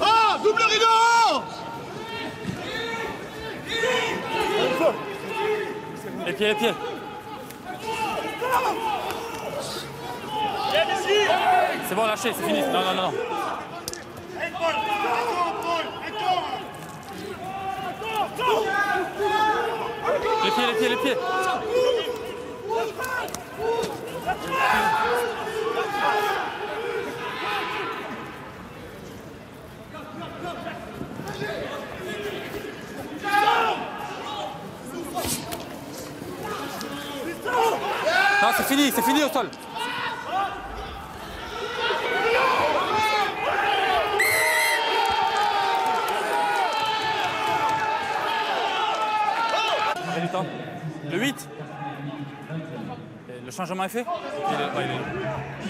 Ah Double rideau Les pieds, les pieds. C'est bon, lâchez, c'est fini. Non, non, non. Les pieds, les pieds, les pieds. Non, c'est fini, c'est fini au sol. Combien du temps. Le 8 Le changement est fait. Il est- ouais, il est-